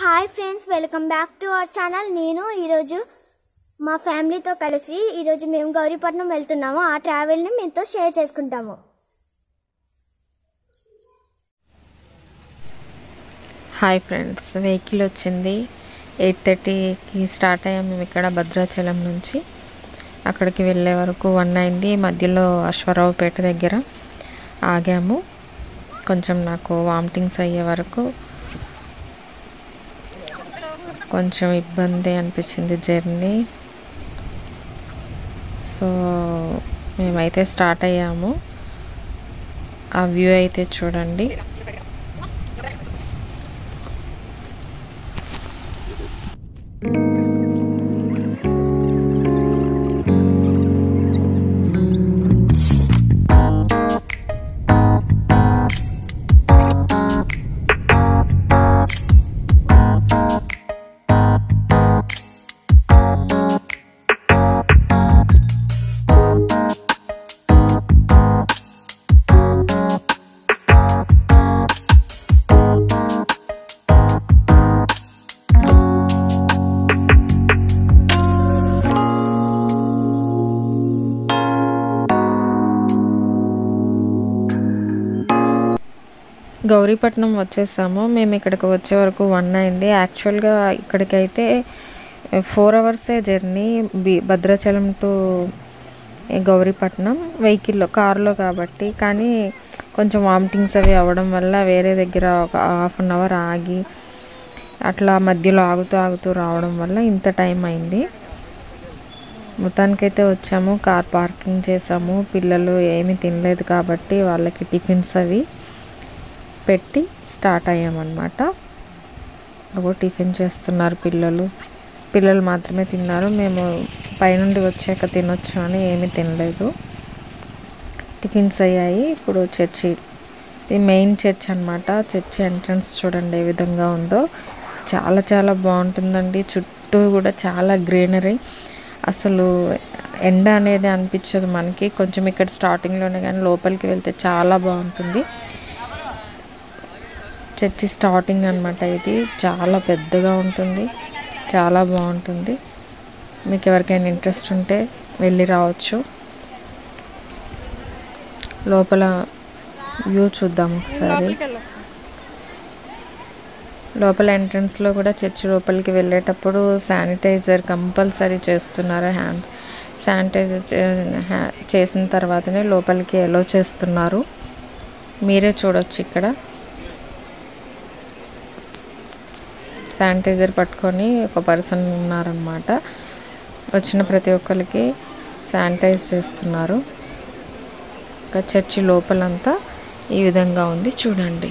Hi friends welcome back to our channel నేను ఈరోజు మా ఫ్యామిలీతో కలిసి ఈరోజు మేము గౌరీపట్నం వెళ్తున్నాము. ఆ ట్రావెల్ని మీతో షేర్ చేసుకుంటాము. హాయ్ ఫ్రెండ్స్ వెహికల్ వచ్చింది. ఎయిట్ థర్టీకి స్టార్ట్ అయ్యాం మేము ఇక్కడ భద్రాచలం నుంచి. అక్కడికి వెళ్ళే వరకు వన్ అయింది. మధ్యలో అశ్వరావుపేట దగ్గర ఆగాము. కొంచెం నాకు వామిటింగ్స్ అయ్యే వరకు కొంచెం ఇబ్బంది అనిపించింది జర్నీ. సో మేమైతే స్టార్ట్ అయ్యాము. ఆ వ్యూ అయితే చూడండి. గౌరీపట్నం వచ్చేసాము. మేము ఇక్కడికి వచ్చే వరకు వన్ అయింది. యాక్చువల్గా ఇక్కడికైతే ఫోర్ అవర్సే జర్నీ బి భద్రాచలం టు eh, గౌరీపట్నం. వెహికల్లో కారులో కాబట్టి. కానీ కొంచెం వామిటింగ్స్ అవి అవ్వడం వల్ల వేరే దగ్గర ఒక హాఫ్ అన్ అవర్ ఆగి అట్లా మధ్యలో ఆగుతూ ఆగుతూ రావడం వల్ల ఇంత టైం అయింది. మొత్తానికైతే వచ్చాము. కార్ పార్కింగ్ చేసాము. పిల్లలు ఏమీ తినలేదు కాబట్టి వాళ్ళకి టిఫిన్స్ అవి. పెట్టి స్టార్ట్ అయ్యామన్నమాట. అగో టిఫిన్ చేస్తున్నారు పిల్లలు. పిల్లలు మాత్రమే తిన్నారు. మేము పైనుండి వచ్చాక తినొచ్చు అని ఏమీ తినలేదు. టిఫిన్స్ అయ్యాయి. ఇప్పుడు చర్చి ఇది మెయిన్ చర్చ్ అనమాట చర్చి ఎంట్రన్స్ చూడండి ఏ విధంగా ఉందో. చాలా చాలా బాగుంటుందండి. చుట్టూ కూడా చాలా గ్రీనరీ. అసలు ఎండ అనేది అనిపించదు మనకి. కొంచెం ఇక్కడ స్టార్టింగ్లోనే కానీ లోపలికి వెళ్తే చాలా బాగుంటుంది. చర్చి స్టార్టింగ్ అనమాట ఇది. చాలా పెద్దగా ఉంటుంది. చాలా బాగుంటుంది. మీకు ఎవరికైనా ఇంట్రెస్ట్ ఉంటే వెళ్ళి రావచ్చు. లోపల వ్యూ చూద్దాం ఒకసారి. లోపల ఎంట్రన్స్లో కూడా చర్చి లోపలికి వెళ్ళేటప్పుడు శానిటైజర్ కంపల్సరీ చేస్తున్నారు హ్యాండ్స్ శానిటైజర్ చేసిన తర్వాతనే లోపలికి ఎలో చేస్తున్నారు. మీరే చూడొచ్చు ఇక్కడ. శానిటైజర్ పట్టుకొని ఒక పర్సన్ ఉన్నారనమాట వచ్చిన ప్రతి ఒక్కరికి శానిటైజ్ చేస్తున్నారు. ఇంకా చర్చి లోపలంతా ఈ విధంగా ఉంది. చూడండి.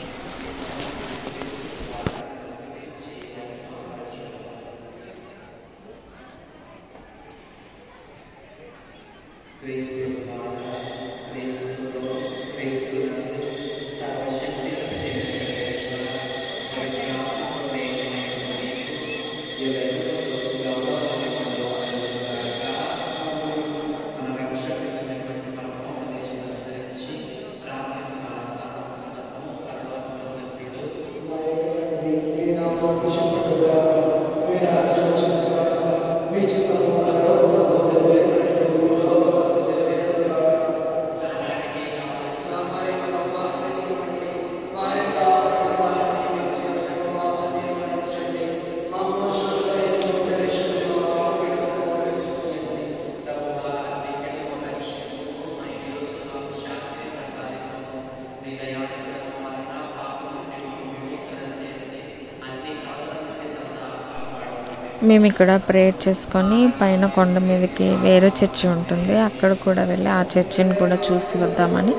మేము ఇక్కడ ప్రేయర్ చేసుకొని పైన కొండ మీదకి వేరే చర్చి ఉంటుంది. అక్కడ కూడా వెళ్ళి ఆ చర్చిని కూడా చూసి వద్దామని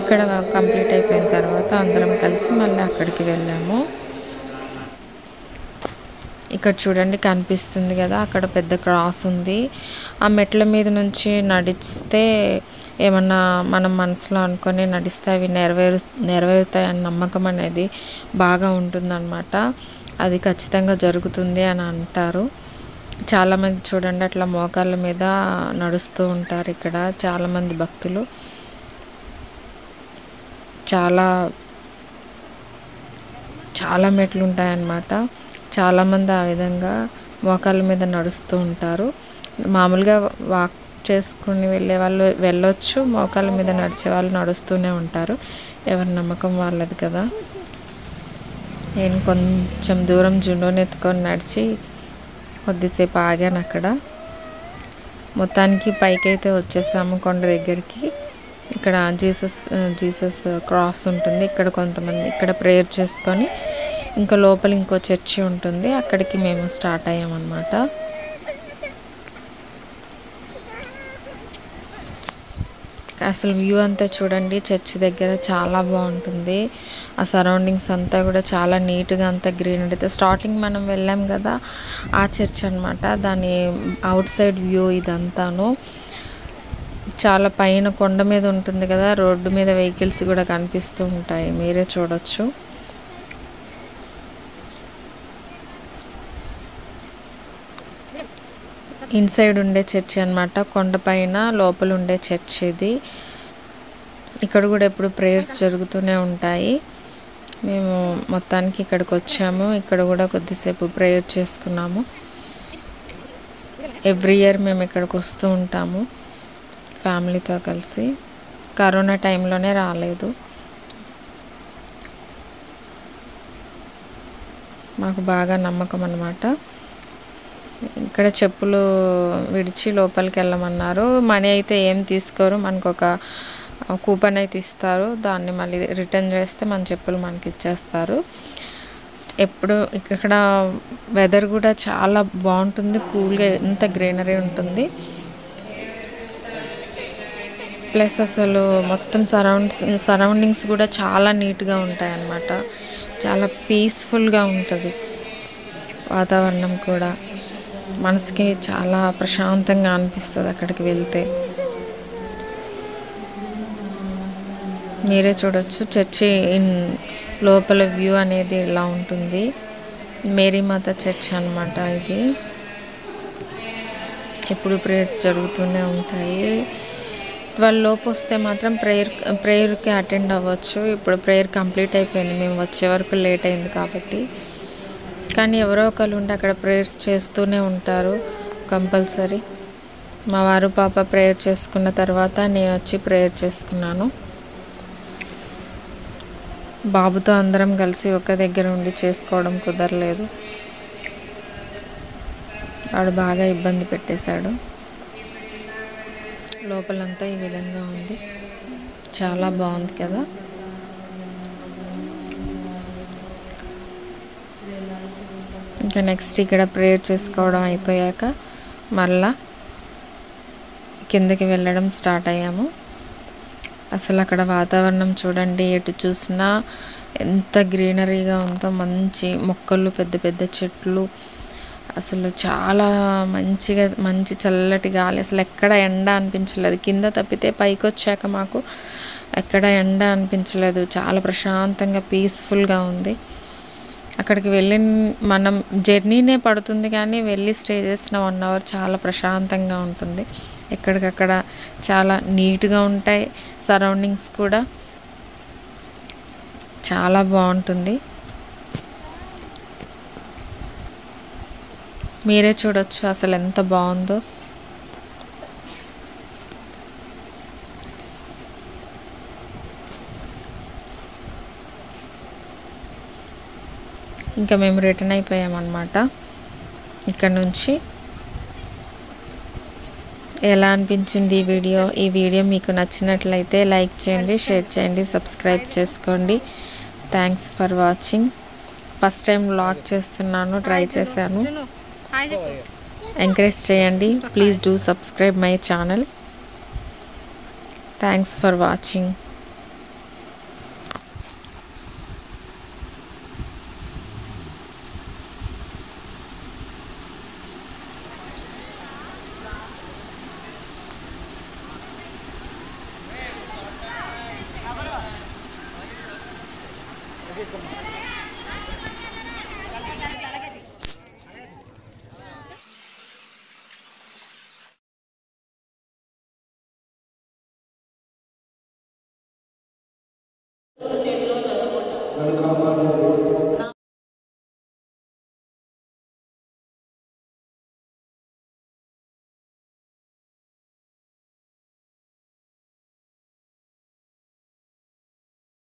ఇక్కడ కంప్లీట్ అయిపోయిన తర్వాత అందరం కలిసి మళ్ళీ అక్కడికి వెళ్ళాము. ఇక్కడ చూడండి కనిపిస్తుంది కదా అక్కడ పెద్ద క్రాస్ ఉంది. ఆ మెట్ల మీద నుంచి నడిస్తే ఏమన్నా మనం మనసులో అనుకొని నడిస్తే అవి నెరవేరు నెరవేరుతాయని నమ్మకం అనేది బాగా ఉంటుందన్నమాట. అది ఖచ్చితంగా జరుగుతుంది అని అంటారు. చాలామంది చూడండి అట్లా మోకాళ్ళ మీద నడుస్తూ ఉంటారు ఇక్కడ చాలామంది భక్తులు. చాలా చాలా మెట్లు ఉంటాయన్నమాట. చాలామంది ఆ విధంగా మోకాళ్ళ మీద నడుస్తూ ఉంటారు. మామూలుగా వాక్ చేసుకుని వెళ్ళే వాళ్ళు వెళ్ళొచ్చు మోకాళ్ళ మీద నడిచే వాళ్ళు నడుస్తూనే ఉంటారు. ఎవరి నమ్మకం వాళ్ళది కదా. నేను కొంచెం దూరం జుండోని ఎత్తుకొని నడిచి కొద్దిసేపు ఆగాను అక్కడ. మొత్తానికి పైకి అయితే వచ్చేసాము కొండ దగ్గరికి. ఇక్కడ జీసస్ జీసస్ క్రాస్ ఉంటుంది. ఇక్కడ కొంతమంది ఇక్కడ ప్రేయర్ చేసుకొని ఇంకా లోపల ఇంకో చర్చి ఉంటుంది. అక్కడికి మేము స్టార్ట్ అయ్యామన్నమాట. అసలు వ్యూ అంతా చూడండి చర్చి దగ్గర చాలా బాగుంటుంది. ఆ సరౌండింగ్స్ అంతా కూడా చాలా నీట్గా అంతా గ్రీన్ అయితే స్టార్టింగ్ మనం వెళ్ళాం కదా ఆ చర్చ్ అనమాట దాని అవుట్ సైడ్ వ్యూ ఇదంతాను. చాలా పైన కొండ మీద ఉంటుంది కదా రోడ్డు మీద వెహికల్స్ కూడా కనిపిస్తూ ఉంటాయి. మీరే చూడొచ్చు. ఇన్సైడ్ ఉండే చర్చి అనమాట కొండపైన లోపల ఉండే చర్చ్ ఇది. ఇక్కడ కూడా ఎప్పుడు ప్రేయర్స్ జరుగుతూనే ఉంటాయి. మేము మొత్తానికి ఇక్కడికి వచ్చాము. ఇక్కడ కూడా కొద్దిసేపు ప్రేయర్ చేసుకున్నాము. ఎవ్రీ ఇయర్ మేము ఇక్కడికి వస్తూ ఉంటాము ఫ్యామిలీతో కలిసి. కరోనా టైంలోనే రాలేదు. మాకు బాగా నమ్మకం అన్నమాట. ఇక్కడ చెప్పులు విడిచి లోపలికి వెళ్ళమన్నారు. మనీ అయితే ఏం తీసుకోరు. మనకు ఒక కూపన్ అయితే ఇస్తారు. దాన్ని మళ్ళీ రిటర్న్ చేస్తే మన చెప్పులు మనకి ఇచ్చేస్తారు. ఎప్పుడు ఇక్కడ వెదర్ కూడా చాలా బాగుంటుంది. కూల్గా ఎంత గ్రీనరీ ఉంటుంది. ప్లస్ అసలు మొత్తం సరౌండ్స్ సరౌండింగ్స్ కూడా చాలా నీట్గా ఉంటాయి అన్నమాట చాలా పీస్ఫుల్గా ఉంటుంది వాతావరణం కూడా. మనసుకి చాలా ప్రశాంతంగా అనిపిస్తుంది అక్కడికి వెళ్తే. మీరే చూడొచ్చు. చర్చి ఇన్ లోపల వ్యూ అనేది ఇలా ఉంటుంది. మేరీమాత చర్చ్ అనమాట ఇది. ఇప్పుడు ప్రేయర్స్ జరుగుతూనే ఉంటాయి. ట్వెల్వ్ లోపు వస్తే మాత్రం ప్రేయర్ ప్రేయర్కి అటెండ్ అవ్వచ్చు. ఇప్పుడు ప్రేయర్ కంప్లీట్ అయిపోయింది. మేము వచ్చే వరకు లేట్ అయింది కాబట్టి. కానీ ఎవరో ఒకరు ఉండి అక్కడ ప్రేయర్స్ చేస్తూనే ఉంటారు కంపల్సరీ. మా వారు పాప ప్రేయర్ చేసుకున్న తర్వాత నేను వచ్చి ప్రేయర్ చేసుకున్నాను. బాబుతో అందరం కలిసి ఒక దగ్గర ఉండి చేసుకోవడం కుదరలేదు. వాడు బాగా ఇబ్బంది పెట్టేశాడు. లోపలంతా ఈ విధంగా ఉంది. చాలా బాగుంది కదా. ఇంకా నెక్స్ట్ ఇక్కడ ప్రేయర్ చేసుకోవడం అయిపోయాక మళ్ళా కిందకి వెళ్ళడం స్టార్ట్ అయ్యాము. అసలు అక్కడ వాతావరణం చూడండి ఎటు చూసినా ఎంత గ్రీనరీగా ఉందో మంచి మొక్కలు పెద్ద పెద్ద చెట్లు. అసలు చాలా మంచిగా మంచి చల్లటి గాలి. అసలు ఎక్కడ ఎండ అనిపించలేదు. కింద తప్పితే పైకి వచ్చాక మాకు ఎక్కడ ఎండ అనిపించలేదు. చాలా ప్రశాంతంగా పీస్ఫుల్గా ఉంది. అక్కడికి వెళ్ళి మనం జర్నీనే పడుతుంది కానీ వెళ్ళి స్టే చేసిన వన్ అవర్ చాలా ప్రశాంతంగా ఉంటుంది. ఎక్కడికక్కడ చాలా నీట్గా ఉంటాయి. సరౌండింగ్స్ కూడా చాలా బాగుంటుంది. మీరే చూడొచ్చు అసలు ఎంత బాగుందో. ఇంకా మేము రిటర్న్ అయిపోయామన్నమాట. ఇక్కడ నుంచి. ఎలా అనిపించింది ఈ వీడియో? ఈ వీడియో మీకు నచ్చినట్లయితే లైక్ చేయండి షేర్ చేయండి సబ్స్క్రైబ్ చేసుకోండి. Thanks for watching first time lock చేస్తున్నాను ట్రై చేశాను. ఎంకరేజ్ చేయండి. Please do subscribe my channel thanks for watching నన్ను కాపాడు